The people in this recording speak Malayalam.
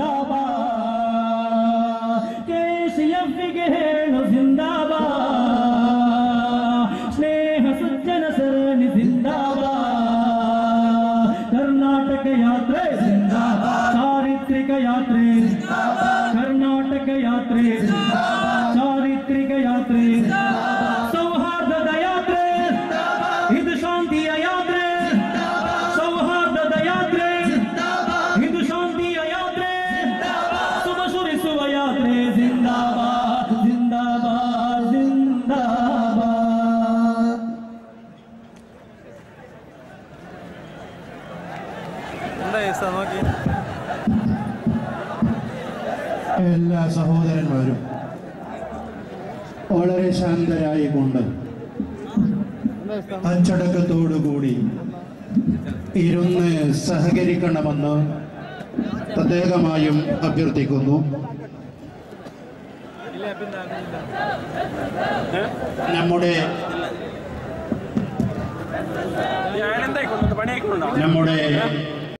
जिंदाबाद। केशिय विगेण स्नेह सज्जन सरणी जिंदाबाद। कर्नाटक यात्रे जिंदाबाद। चारित्रिक यात्रे कर्नाटक यात्रे നോക്കി. എല്ലാ സഹോദരന്മാരും വളരെ ശാന്തരായി കൊണ്ട് അച്ചടക്കത്തോടുകൂടി ഇരുന്ന് സഹകരിക്കണമെന്ന് പ്രത്യേകമായും അഭ്യർത്ഥിക്കുന്നു. നമ്മുടെ നമ്മുടെ